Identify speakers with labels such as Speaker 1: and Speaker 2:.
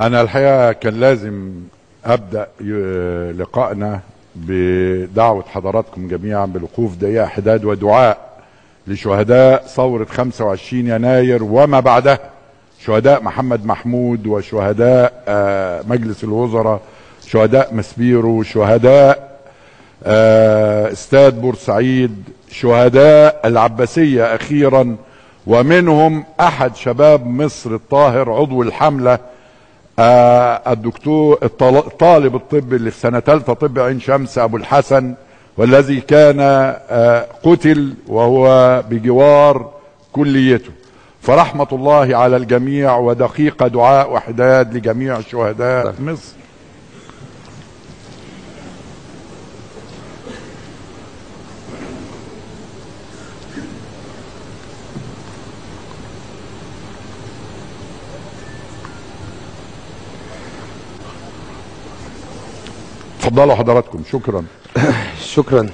Speaker 1: أنا الحقيقة كان لازم ي- لقائنا بدعوة حضراتكم جميعا بالوقوف دقيقة حداد ودعاء لشهداء ثورة 25 يناير وما بعدها شهداء محمد محمود وشهداء آه، مجلس الوزراء شهداء مسبيرو شهداء آه، استاد بورسعيد شهداء العباسية أخيرا ومنهم أحد شباب مصر الطاهر عضو الحملة آه، الدكتور الطالب الطبي اللي في سنة ثالثة طب عين شمس أبو الحسن والذي كان آه، قتل وهو بجوار كليته. فرحمة الله على الجميع ودقيقة دعاء وحداد لجميع شهداء مصر. تفضلوا حضراتكم شكرا.
Speaker 2: شكرا.